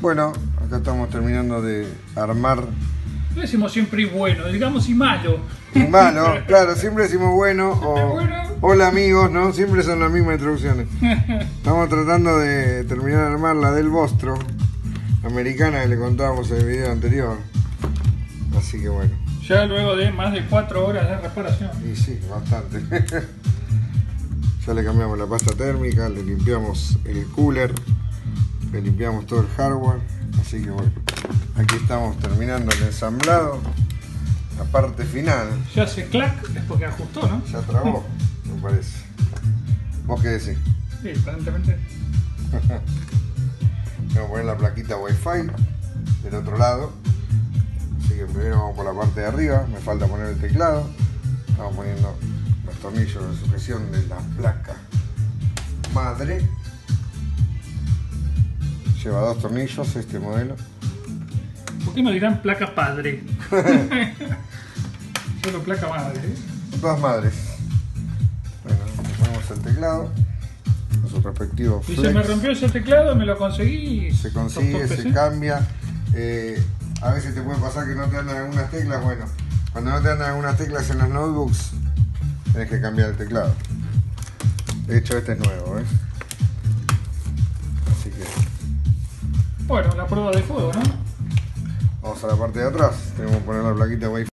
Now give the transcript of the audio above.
Bueno, acá estamos terminando de armar. No decimos siempre bueno, digamos y malo. Y malo, claro, siempre decimos bueno o Bueno. hola amigos, ¿no? Siempre son las mismas introducciones. Estamos tratando de terminar de armar la del Vostro, americana que le contábamos en el video anterior. Así que bueno, Ya luego de más de 4 horas de reparación. y sí, bastante. ya le cambiamos la pasta térmica, le limpiamos el cooler, le limpiamos todo el hardware. Así que bueno, aquí estamos terminando el ensamblado, la parte final. Ya hace clac, es porque ajustó, ¿no? Ya trabó, me parece. ¿Vos qué decís? Sí, aparentemente. Vamos a poner la plaquita Wi-Fi del otro lado. Así que primero vamos por la parte de arriba. Me falta poner el teclado. Estamos poniendo los tornillos de sujeción de la placa madre. Lleva dos tornillos este modelo. ¿Por qué no dirán placa padre? Solo placa madre. ¿eh? Dos madres. Bueno, ponemos el teclado. Su respectivo Y flex. se me rompió ese teclado, me lo conseguí. se consigue, se PC. cambia. Eh, a veces te puede pasar que no te andan algunas teclas. Bueno, cuando no te andan algunas teclas en los notebooks, tenés que cambiar el teclado. De hecho, este es nuevo, ¿ves? Así que Bueno, la prueba de fuego, ¿no? vamos a la parte de atrás. Tenemos que poner la plaquita Wi-Fi.